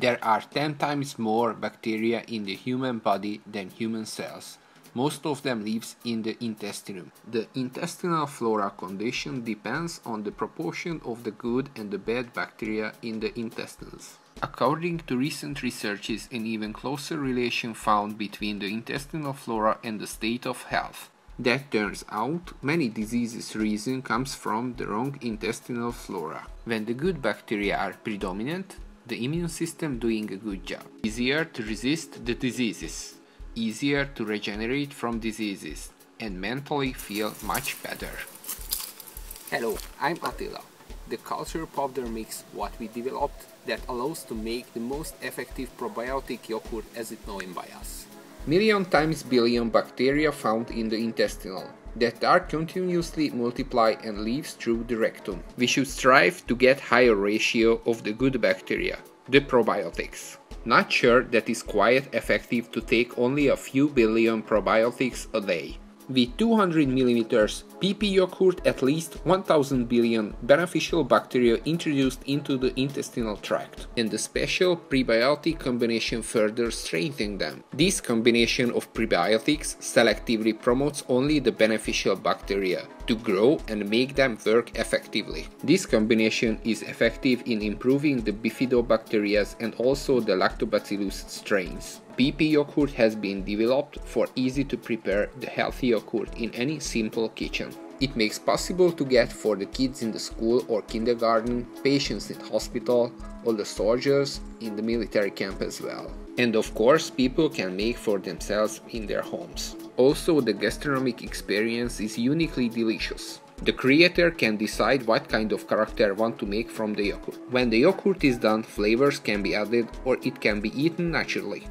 There are 10 times more bacteria in the human body than human cells. Most of them lives in the intestine. The intestinal flora condition depends on the proportion of the good and the bad bacteria in the intestines. According to recent researches, an even closer relation found between the intestinal flora and the state of health. That turns out many diseases reason comes from the wrong intestinal flora. When the good bacteria are predominant, the immune system doing a good job. Easier to resist the diseases easier to regenerate from diseases and mentally feel much better. Hello, I'm Attila. The culture powder mix what we developed that allows to make the most effective probiotic yogurt as it known by us. Million times billion bacteria found in the intestinal that are continuously multiply and lives through the rectum. We should strive to get higher ratio of the good bacteria, the probiotics. Not sure that is quite effective to take only a few billion probiotics a day. With 200 ml PP yogurt at least 1000 billion beneficial bacteria introduced into the intestinal tract, and the special prebiotic combination further strengthening them. This combination of prebiotics selectively promotes only the beneficial bacteria to grow and make them work effectively. This combination is effective in improving the bifidobacteria and also the lactobacillus strains. PP yogurt has been developed for easy to prepare the healthy yogurt in any simple kitchen. It makes possible to get for the kids in the school or kindergarten, patients in hospital, or the soldiers in the military camp as well. And of course, people can make for themselves in their homes. Also, the gastronomic experience is uniquely delicious. The creator can decide what kind of character want to make from the yogurt. When the yogurt is done, flavors can be added or it can be eaten naturally.